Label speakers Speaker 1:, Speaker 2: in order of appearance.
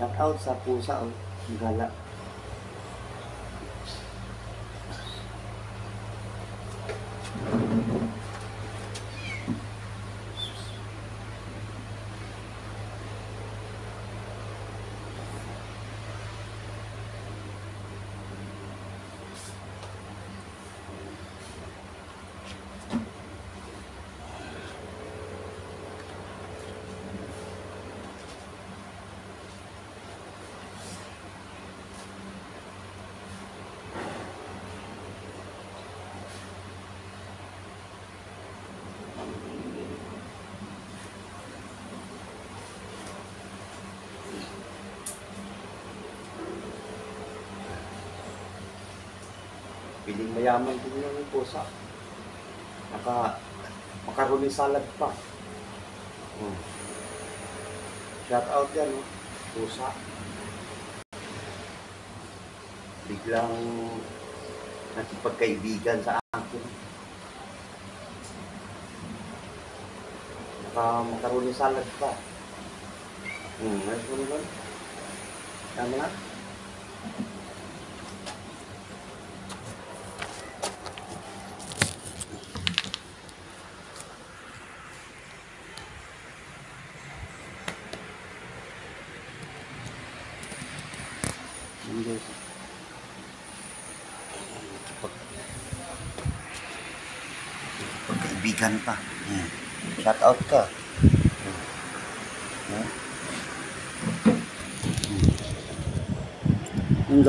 Speaker 1: out sa pusa, oh. Ang Gala. Piling mayaman din yung pusa. Naka, makaroni salad pa. Hmm. Shout out yan, oh. pusa. Biglang nakipagkaibigan sa akin. Naka makaroni salad pa. Hmm, ayos mo naman. Tama na? Hindi. Pag, pagkaibigan pa. Hmm. Shout out ka. Hmm. Hmm.